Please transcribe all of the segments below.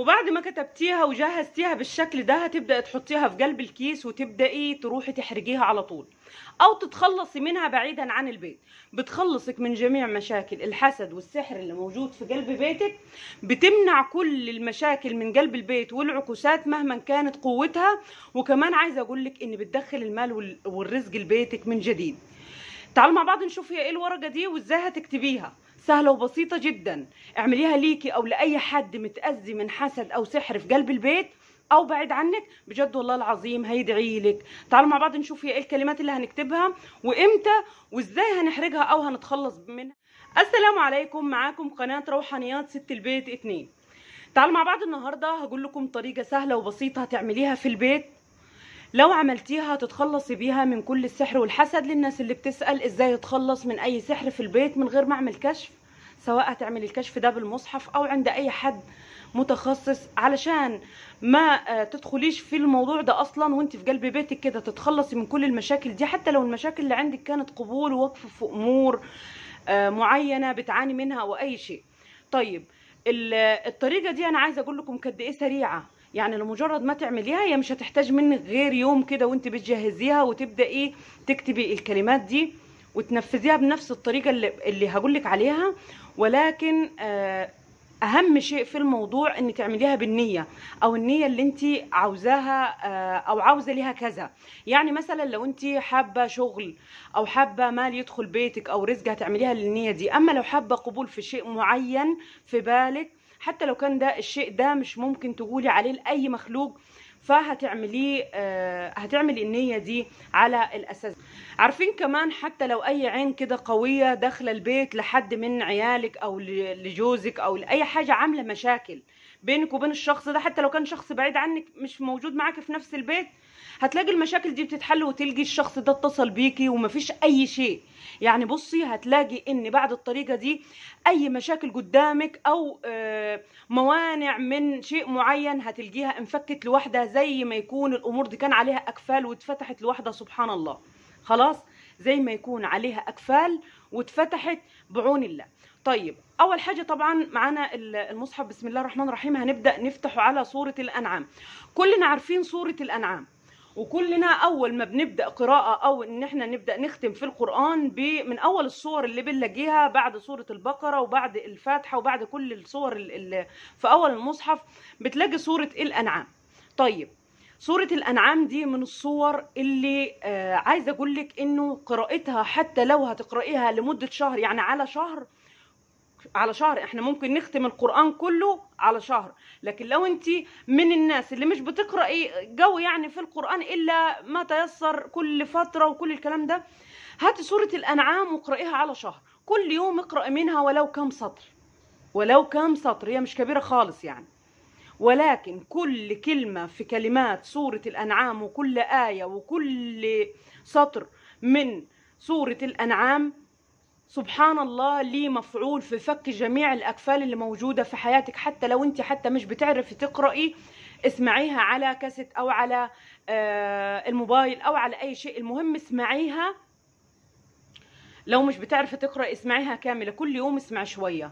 وبعد ما كتبتيها وجهزتيها بالشكل ده هتبدأ تحطيها في قلب الكيس وتبدأي تروحي تحرجيها على طول. أو تتخلصي منها بعيدا عن البيت. بتخلصك من جميع مشاكل الحسد والسحر اللي موجود في قلب بيتك. بتمنع كل المشاكل من قلب البيت والعكوسات مهما كانت قوتها. وكمان عايزة أقول لك إن بتدخل المال وال- والرزق لبيتك من جديد. تعالوا مع بعض نشوف هي إيه الورقة دي وإزاي هتكتبيها. سهلة وبسيطة جدا. اعمليها ليكي أو لأي حد متأذي من حسد أو سحر في قلب البيت أو بعيد عنك بجد والله العظيم هيدعي لك. تعالوا مع بعض نشوف إيه الكلمات اللي هنكتبها وإمتى وإزاي هنحرجها أو هنتخلص منها. السلام عليكم. معاكم قناة روحانيات ست البيت اتنين. تعالوا مع بعض النهارده هقول لكم طريقة سهلة وبسيطة هتعمليها في البيت. لو عملتيها هتتخلصي بيها من كل السحر والحسد للناس اللي بتسأل إزاي يتخلص من أي سحر في البيت من غير ما أعمل كشف سواء هتعمل الكشف ده بالمصحف أو عند أي حد متخصص علشان ما آه، تدخليش في الموضوع ده أصلا وأنت في قلب بيتك كده تتخلصي من كل المشاكل دي حتى لو المشاكل اللي عندك كانت قبول ووقف في أمور آه، معينة بتعاني منها أو أي شيء. طيب ال- الطريقة دي أنا عايزة أقول لكم قد إيه سريعة. يعني لمجرد ما تعمليها هي مش هتحتاج منك غير يوم كده وانت بتجهزيها وتبدأي تكتبي الكلمات دي وتنفذيها بنفس الطريقة اللي, اللي هقول لك عليها. ولكن آه، أهم شيء في الموضوع إن تعمليها بالنية أو النية اللي انت عاوزاها آه، أو عاوزة ليها كذا. يعني مثلا لو انت حابة شغل أو حابة مال يدخل بيتك أو رزق هتعمليها للنية دي. أما لو حابة قبول في شيء معين في بالك حتى لو كان ده الشيء ده مش ممكن تقولي عليه لأي مخلوق فهتعمليه آه، هتعملي النية دي على الأساس. عارفين كمان حتى لو أي عين كده قوية داخلة البيت لحد من عيالك أو لجوزك أو لأي حاجة عاملة مشاكل بينك وبين الشخص ده حتى لو كان شخص بعيد عنك مش موجود معاك في نفس البيت هتلاقي المشاكل دي بتتحل وتلقي الشخص ده اتصل بيكي ومفيش أي شيء. يعني بصي هتلاقي إن بعد الطريقة دي أي مشاكل قدامك أو آه، موانع من شيء معين هتلقيها انفكت لوحدها زي ما يكون الأمور دي كان عليها أكفال واتفتحت لوحدها سبحان الله. خلاص؟ زي ما يكون عليها أكفال واتفتحت بعون الله. طيب أول حاجة طبعا معانا ال- المصحف. بسم الله الرحمن الرحيم. هنبدأ نفتحه على سوره الأنعام. كلنا عارفين سوره الأنعام وكلنا أول ما بنبدأ قراءة أو إن إحنا نبدأ نختم في القرآن من أول الصور اللي بنلاقيها بعد سوره البقرة وبعد الفاتحة وبعد كل الصور اللي في أول المصحف بتلاقي سوره الأنعام. طيب سورة الأنعام دي من الصور اللي آه عايزة أقول لك إنه قراءتها حتى لو هتقرأيها لمدة شهر يعني على شهر على شهر إحنا ممكن نختم القرآن كله على شهر. لكن لو أنت من الناس اللي مش بتقرأي جو يعني في القرآن إلا ما تيسر كل فترة وكل الكلام ده هاتي سورة الأنعام واقرأيها على شهر. كل يوم اقرأي منها ولو كم سطر. ولو كم سطر هي مش كبيرة خالص يعني. ولكن كل كلمة في كلمات سورة الأنعام وكل آية وكل سطر من سورة الأنعام سبحان الله ليه مفعول في فك جميع الأكفال اللي موجودة في حياتك. حتى لو أنت حتى مش بتعرفي تقرأي اسمعيها على كاسيت أو على آه، الموبايل أو على أي شيء. المهم اسمعيها. لو مش بتعرفي تقرأي اسمعيها كاملة. كل يوم اسمع شوية.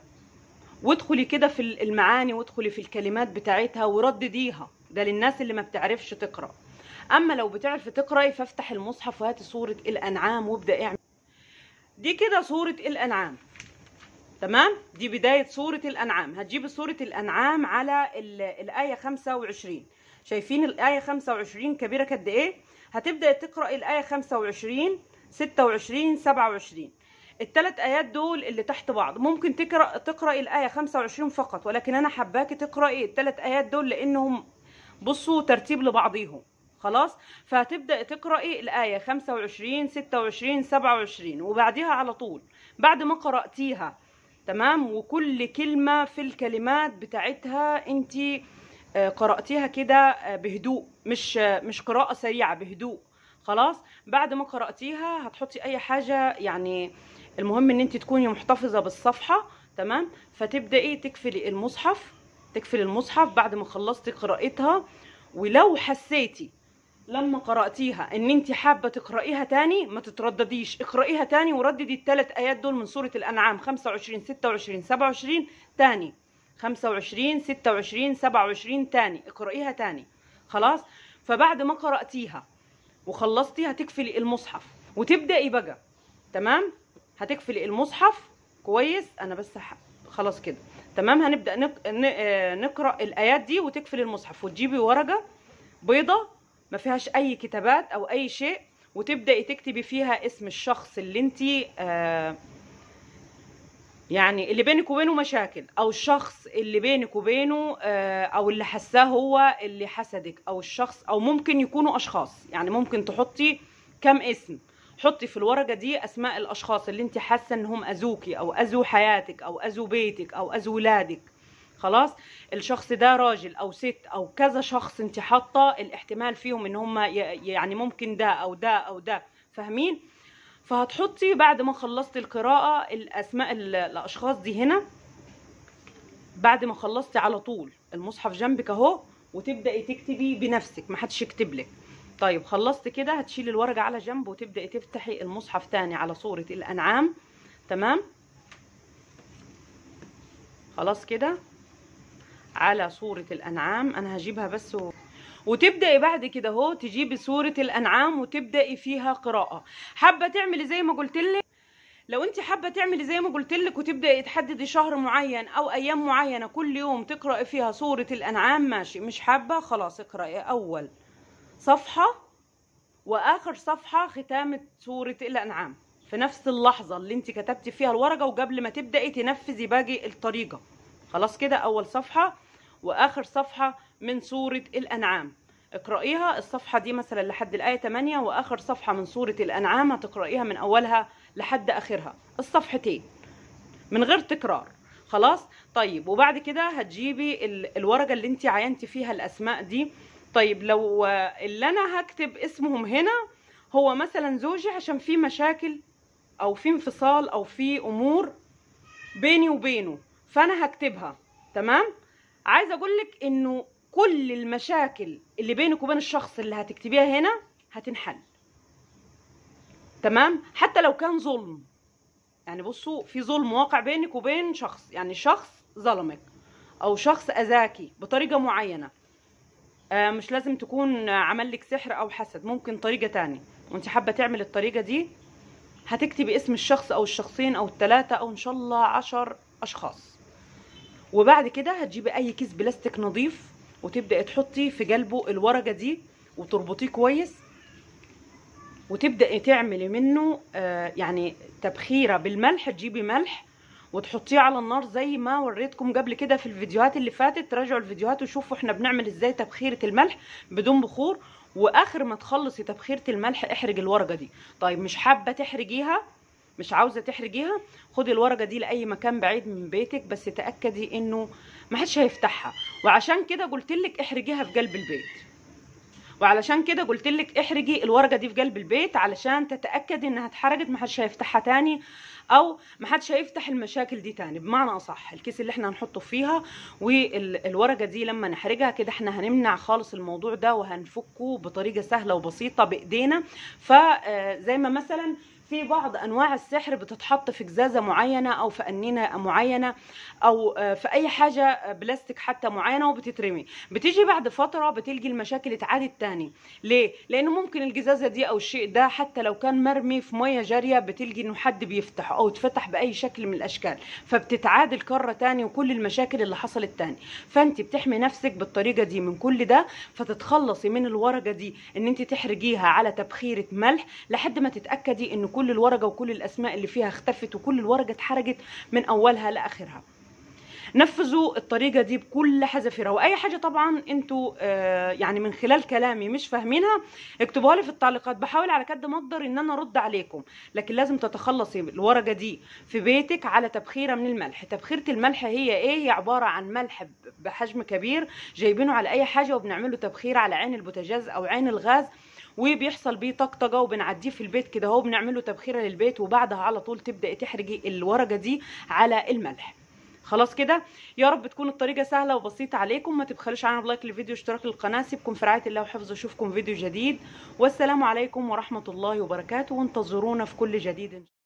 وادخلي كده في المعاني وادخلي في الكلمات بتاعتها وردديها ده للناس اللي ما بتعرفش تقرأ. أما لو بتعرفي تقرأي فافتح المصحف وهاتي سوره الأنعام وابدا اعمل دي كده سوره الأنعام. تمام؟ دي بداية سوره الأنعام. هتجيبي سوره الأنعام على ال- الآية 25 شايفين الآية 25 كبيرة قد إيه؟ هتبدا تقرأي الآية 25 26 27 الثلاث آيات دول اللي تحت بعض. ممكن تقرا تقراي الآية 25 فقط ولكن أنا حباكي تقرأي الثلاث آيات دول لأنهم بصوا ترتيب لبعضيهم. خلاص؟ فهتبدأ تقرأي الآية 25 26 27 وبعديها على طول بعد ما قرأتيها. تمام؟ وكل كلمة في الكلمات بتاعتها أنت قرأتيها كده آه، بهدوء مش آه، مش قراءة سريعة بهدوء. خلاص؟ بعد ما قرأتيها هتحطي أي حاجة يعني المهم إن أنت تكوني محتفظة بالصفحة تمام؟ فتبدأي تقفلي المصحف تقفلي المصحف بعد ما خلصتي قراءتها ولو حسيتي لما قرأتيها إن أنت حابة تقرأيها تاني ما تتردديش. اقرأيها تاني ورددي الثلاث آيات دول من سورة الأنعام. 25 26 27 تاني. 25 26 27 تاني. اقرأيها تاني. خلاص؟ فبعد ما قرأتيها وخلصتي هتقفلي المصحف وتبدأي بقى تمام؟ هتقفلي المصحف. كويس. أنا بس. خلاص كده. تمام. هنبدأ نق... ن... نقرأ الآيات دي وتقفلي المصحف. وتجيبي ورقة بيضة ما فيهاش أي كتابات أو أي شيء وتبدأي تكتبي فيها اسم الشخص اللي انت آه يعني اللي بينك وبينه مشاكل أو الشخص اللي بينك وبينه آه، أو اللي حساه هو اللي حسدك أو الشخص أو ممكن يكونوا أشخاص. يعني ممكن تحطي كم اسم. حطي في الورقة دي أسماء الأشخاص اللي انت حاسة إنهم أذوكي أو أذوا حياتك أو أذوا بيتك أو أذوا ولادك. خلاص؟ الشخص ده راجل أو ست أو كذا شخص انت حاطة الاحتمال فيهم إن هم يعني ممكن ده أو ده أو ده. فاهمين؟ فهتحطي بعد ما خلصتي القراءة الأسماء ال- الأشخاص دي هنا. بعد ما خلصتي على طول المصحف جنبك أهو وتبدأي تكتبي بنفسك محدش يكتب لك. طيب خلصت كده هتشيلي الورقة على جنب وتبدأي تفتحي المصحف تاني على صورة الأنعام. تمام؟ خلاص كده؟ على صورة الأنعام أنا هجيبها بس و... وتبدأي بعد كده أهو تجيبي سورة الأنعام وتبدأي فيها قراءة. حابة تعملي زي ما قلت لك؟ لو أنت حابة تعملي زي ما قلت لك وتبدأي تحددي شهر معين أو أيام معينة كل يوم تقرأي فيها سورة الأنعام ماشي. مش حابة؟ خلاص اقرأي أول. صفحة وآخر صفحة ختامة سورة الأنعام. في نفس اللحظة اللي انت كتبتي فيها الورقة وقبل ما تبدأي تنفذي باقي الطريقة. خلاص كده أول صفحة وآخر صفحة من سورة الأنعام. اقرأيها. الصفحة دي مثلا لحد الآية 8 وآخر صفحة من سورة الأنعام هتقرأيها من أولها لحد آخرها. الصفحتين. من غير تكرار. خلاص؟ طيب وبعد كده هتجيبي ال- الورقة اللي انت عينتي فيها الأسماء دي طيب لو اللي أنا هكتب اسمهم هنا هو مثلا زوجي عشان في مشاكل أو في انفصال أو في أمور بيني وبينه فأنا هكتبها تمام؟ عايزة أقول لك إنه كل المشاكل اللي بينك وبين الشخص اللي هتكتبيها هنا هتنحل تمام؟ حتى لو كان ظلم. يعني بصوا في ظلم واقع بينك وبين شخص يعني شخص ظلمك أو شخص أذاكي بطريقة معينة. مش لازم تكون عمل لك سحر أو حسد ممكن طريقة تانية. وأنت حابة تعمل الطريقة دي هتكتبي اسم الشخص أو الشخصين أو الثلاثه أو إن شاء الله عشر أشخاص. وبعد كده هتجيبي أي كيس بلاستيك نظيف وتبدأي تحطي في قلبه الورقة دي وتربطيه كويس. وتبدأي تعملي منه آه يعني تبخيرة بالملح تجيبي ملح وتحطيه على النار زي ما وريتكم قبل كده في الفيديوهات اللي فاتت. راجعوا الفيديوهات وشوفوا إحنا بنعمل إزاي تبخيرة الملح بدون بخور. وآخر ما تخلصي تبخيرة الملح احرجي الورقة دي. طيب مش حابة تحرجيها؟ مش عاوزة تحرجيها؟ خدي الورقة دي لأي مكان بعيد من بيتك بس تأكدي إنه ما حدش هيفتحها. وعشان كده قلت لك احرجيها في قلب البيت. وعلشان كده قلت لك احرجي الورقة دي في قلب البيت علشان تتأكدي إنها اتحرجت ما حدش هيفتحها تاني أو ما حدش هيفتح المشاكل دي تاني. بمعنى أصح الكيس اللي إحنا هنحطه فيها والورقة دي لما نحرجها كده إحنا هنمنع خالص الموضوع ده وهنفكه بطريقة سهلة وبسيطة بإيدينا. فزي ما مثلا في بعض أنواع السحر بتتحط في جزازه معينة أو في أنينة معينة أو آه، في أي حاجة آه، بلاستيك حتى معينة وبتترمي. بتيجي بعد فترة بتلقي المشاكل اتعادت تاني ليه؟ لأنه ممكن الجزازه دي أو الشيء ده حتى لو كان مرمي في مية جارية بتلقي إنه حد بيفتحه أو اتفتح بأي شكل من الأشكال. فبتتعاد الكره تاني وكل المشاكل اللي حصلت تاني. فأنت بتحمي نفسك بالطريقة دي من كل ده فتتخلصي من الورقة دي إن أنت تحرجيها على تبخيرة ملح لحد ما تتأكدي إن كل الورقة وكل الأسماء اللي فيها اختفت وكل الورقة اتحرجت من أولها لآخرها. نفذوا الطريقة دي بكل حذافيرها. وأي حاجة طبعا أنتوا آه يعني من خلال كلامي مش فاهمينها اكتبوها لي في التعليقات. بحاول على قد ما أقدر إن أنا أرد عليكم لكن لازم تتخلصي الورقة دي في بيتك على تبخيرة من الملح. تبخيرة الملح هي إيه؟ هي عبارة عن ملح بحجم كبير جايبينه على أي حاجة وبنعمله تبخير على عين البوتاجاز أو عين الغاز. وبيحصل بيه طقطقة وبنعديه في البيت كده اهو بنعمله تبخيرة للبيت وبعدها على طول تبداي تحرقي الورقة دي على الملح. خلاص كده؟ يا رب تكون الطريقة سهلة وبسيطة عليكم. ما تبخلوش علينا ب like للفيديو اشتراك للقناة سيبكم في رعاية الله وحفظه اشوفكم فيديو جديد. والسلام عليكم ورحمة الله وبركاته وانتظرونا في كل جديد